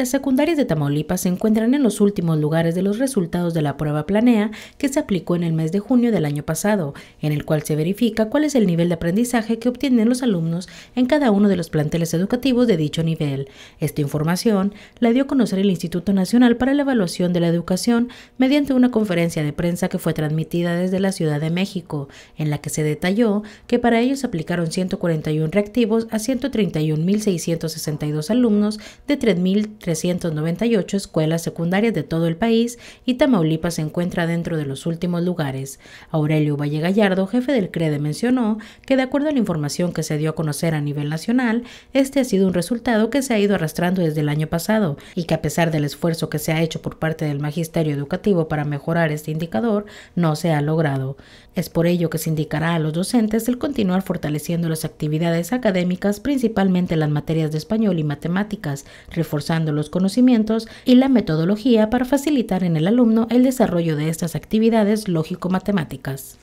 Las secundarias de Tamaulipas se encuentran en los últimos lugares de los resultados de la prueba Planea que se aplicó en el mes de junio del año pasado, en el cual se verifica cuál es el nivel de aprendizaje que obtienen los alumnos en cada uno de los planteles educativos de dicho nivel. Esta información la dio a conocer el Instituto Nacional para la Evaluación de la Educación mediante una conferencia de prensa que fue transmitida desde la Ciudad de México, en la que se detalló que para ellos aplicaron 141 reactivos a 131.662 alumnos de 3.000 398 escuelas secundarias de todo el país y Tamaulipas se encuentra dentro de los últimos lugares. Aurelio Valle Gallardo, jefe del CREDE, mencionó que de acuerdo a la información que se dio a conocer a nivel nacional, este ha sido un resultado que se ha ido arrastrando desde el año pasado y que a pesar del esfuerzo que se ha hecho por parte del Magisterio Educativo para mejorar este indicador, no se ha logrado. Es por ello que se indicará a los docentes el continuar fortaleciendo las actividades académicas, principalmente las materias de español y matemáticas, reforzando los conocimientos y la metodología para facilitar en el alumno el desarrollo de estas actividades lógico-matemáticas.